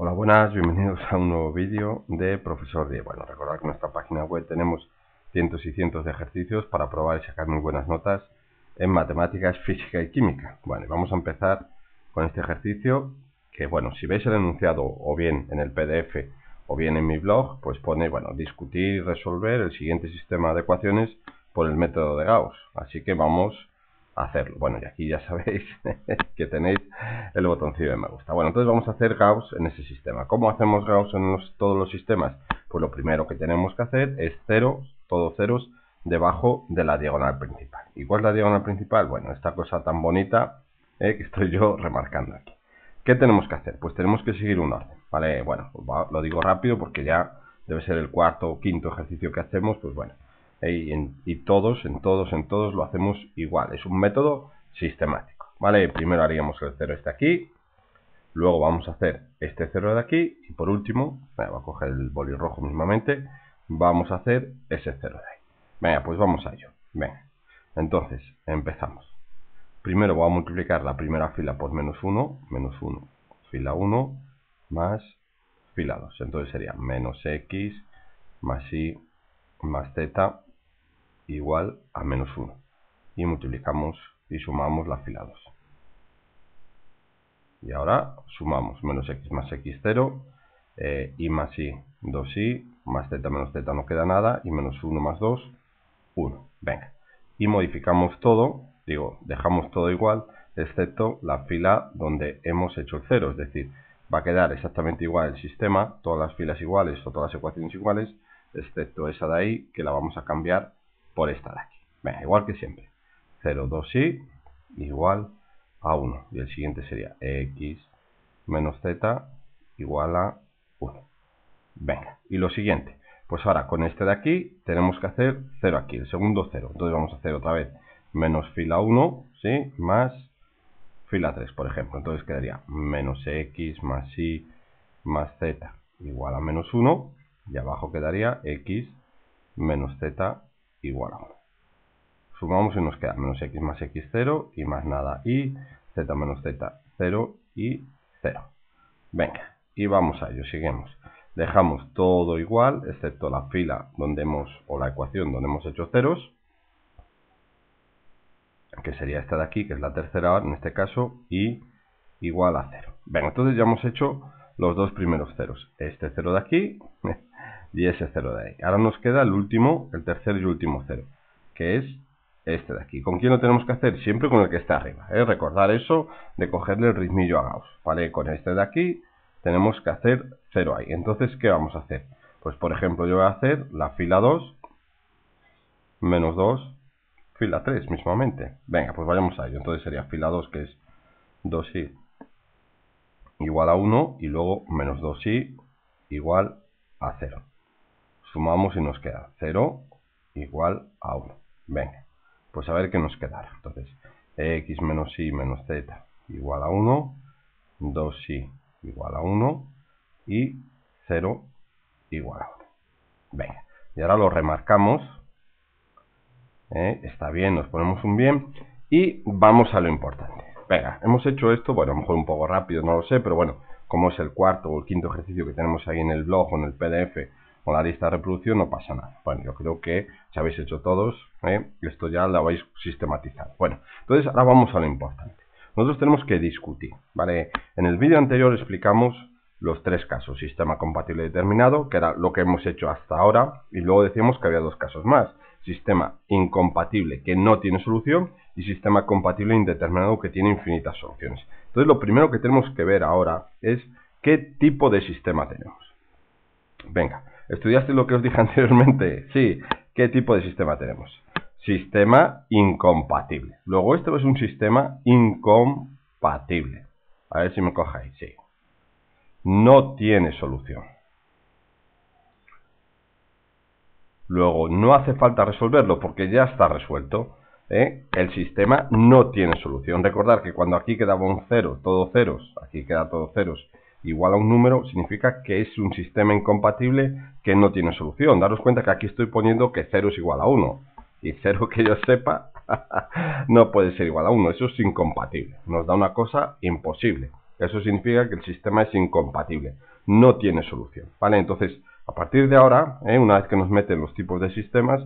Hola, buenas, bienvenidos a un nuevo vídeo de Profesor 10. Bueno, recordad que en nuestra página web tenemos cientos y cientos de ejercicios para probar y sacar muy buenas notas en matemáticas, física y química. Bueno, vamos a empezar con este ejercicio que, bueno, si veis el enunciado o bien en el PDF o bien en mi blog, pues pone, bueno, discutir y resolver el siguiente sistema de ecuaciones por el método de Gauss. Así que vamos hacerlo. Bueno, y aquí ya sabéis que tenéis el botoncillo de me gusta. Bueno, entonces vamos a hacer Gauss en ese sistema. ¿Cómo hacemos Gauss en todos los sistemas? Pues lo primero que tenemos que hacer es cero, todos ceros, debajo de la diagonal principal. ¿Y cuál es la diagonal principal? Bueno, esta cosa tan bonita eh, que estoy yo remarcando aquí. ¿Qué tenemos que hacer? Pues tenemos que seguir un orden, ¿vale? Bueno, lo digo rápido porque ya debe ser el cuarto o quinto ejercicio que hacemos, pues bueno, y, todos, en todos, en todos lo hacemos igual. Es un método sistemático. ¿Vale? Primero haríamos el 0 este aquí. Luego vamos a hacer este 0 de aquí. Y por último, voy a coger el boli rojo mismamente. Vamos a hacer ese 0 de ahí. Venga, pues vamos a ello. Venga. Entonces, empezamos. Primero voy a multiplicar la primera fila por menos 1. Menos 1. Fila 1 más fila 2. Entonces sería menos x más y más z igual a menos 1. Y multiplicamos y sumamos la fila 2. Y ahora sumamos menos x más x0, eh, y más y, 2y, más z menos z no queda nada, y menos 1 más 2, 1. Venga. Y modificamos todo, digo, dejamos todo igual, excepto la fila donde hemos hecho el 0, es decir, va a quedar exactamente igual el sistema, todas las filas iguales o todas las ecuaciones iguales, excepto esa de ahí, que la vamos a cambiar por esta de aquí. Venga, igual que siempre. 0, 2 y igual a 1. Y el siguiente sería x menos z igual a 1. Venga, y lo siguiente. Pues ahora con este de aquí tenemos que hacer 0 aquí, el segundo 0. Entonces vamos a hacer otra vez menos fila 1, ¿sí? Más fila 3, por ejemplo. Entonces quedaría menos x más y más z igual a menos 1. Y abajo quedaría x menos z igual a 1. Sumamos y nos queda menos x más x0 y más nada y z menos z 0 y 0. Venga, y vamos a ello, seguimos. Dejamos todo igual, excepto la fila donde hemos, o la ecuación donde hemos hecho ceros, que sería esta de aquí, que es la tercera en este caso, y igual a 0. Venga, entonces ya hemos hecho los dos primeros ceros. Este 0 de aquí y ese 0 de ahí. Ahora nos queda el último, el tercer y último 0, que es este de aquí. ¿Con quién lo tenemos que hacer? Siempre con el que está arriba. ¿eh? Recordar eso de cogerle el ritmillo a Gauss. ¿vale? Con este de aquí tenemos que hacer 0 ahí. Entonces, ¿qué vamos a hacer? Pues, por ejemplo, yo voy a hacer la fila 2 menos 2, fila 3 mismamente. Venga, pues vayamos a ello. Entonces sería fila 2, que es 2i igual a 1, y luego menos 2i igual a 0. Sumamos y nos queda 0 igual a 1. Venga. Pues a ver qué nos quedará. Entonces, x menos y menos z igual a 1, 2y igual a 1 y 0 igual a 1. Venga, y ahora lo remarcamos. ¿eh? Está bien, nos ponemos un bien y vamos a lo importante. Venga, hemos hecho esto, bueno, a lo mejor un poco rápido, no lo sé, pero bueno, como es el cuarto o el quinto ejercicio que tenemos ahí en el blog o en el PDF con la lista de reproducción no pasa nada. Bueno, yo creo que si habéis hecho todos, ¿eh? esto ya lo habéis sistematizado. Bueno, entonces ahora vamos a lo importante. Nosotros tenemos que discutir, ¿vale? En el vídeo anterior explicamos los tres casos, sistema compatible determinado, que era lo que hemos hecho hasta ahora, y luego decíamos que había dos casos más, sistema incompatible que no tiene solución y sistema compatible indeterminado que tiene infinitas soluciones. Entonces lo primero que tenemos que ver ahora es qué tipo de sistema tenemos. Venga, ¿Estudiaste lo que os dije anteriormente? Sí. ¿Qué tipo de sistema tenemos? Sistema incompatible. Luego esto es un sistema incompatible. A ver si me cojáis. Sí. No tiene solución. Luego, no hace falta resolverlo porque ya está resuelto. ¿eh? El sistema no tiene solución. Recordad que cuando aquí quedaba un cero, todo ceros, aquí queda todo ceros, igual a un número significa que es un sistema incompatible que no tiene solución. Daros cuenta que aquí estoy poniendo que 0 es igual a 1. Y 0 que yo sepa no puede ser igual a 1. Eso es incompatible. Nos da una cosa imposible. Eso significa que el sistema es incompatible, no tiene solución, ¿vale? Entonces, a partir de ahora, ¿eh? una vez que nos meten los tipos de sistemas,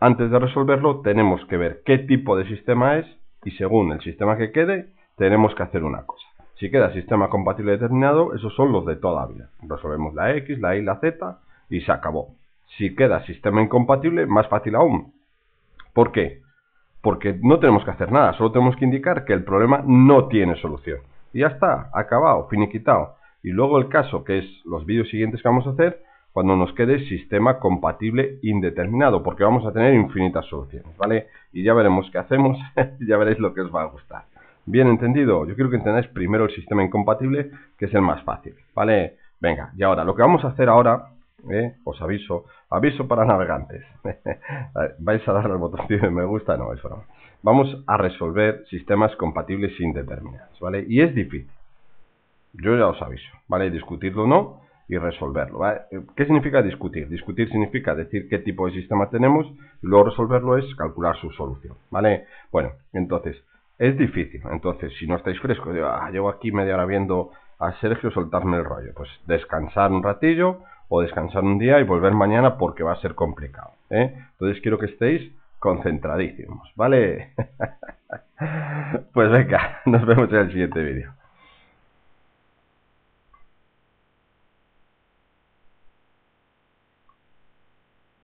antes de resolverlo tenemos que ver qué tipo de sistema es y según el sistema que quede, tenemos que hacer una cosa. Si queda sistema compatible determinado, esos son los de toda vida. Resolvemos la X, la Y, la Z y se acabó. Si queda sistema incompatible, más fácil aún. ¿Por qué? Porque no tenemos que hacer nada, solo tenemos que indicar que el problema no tiene solución. Y ya está, acabado, finiquitado. Y luego el caso, que es los vídeos siguientes que vamos a hacer, cuando nos quede sistema compatible indeterminado, porque vamos a tener infinitas soluciones, ¿vale? Y ya veremos qué hacemos, ya veréis lo que os va a gustar. Bien entendido, yo quiero que entendáis primero el sistema incompatible, que es el más fácil, ¿vale? Venga, y ahora, lo que vamos a hacer ahora, ¿eh? os aviso, aviso para navegantes, vais a darle al botón de me gusta, no, es broma. Vamos a resolver sistemas compatibles indeterminados, ¿vale? Y es difícil, yo ya os aviso, ¿vale? Discutirlo no, y resolverlo. ¿Qué significa discutir? Discutir significa decir qué tipo de sistema tenemos y luego resolverlo es calcular su solución. ¿Vale? Bueno, entonces, es difícil. Entonces, si no estáis frescos, ah, llevo aquí media hora viendo a Sergio soltarme el rollo. Pues descansar un ratillo o descansar un día y volver mañana porque va a ser complicado. ¿eh? Entonces quiero que estéis concentradísimos, ¿vale? pues venga, nos vemos en el siguiente vídeo.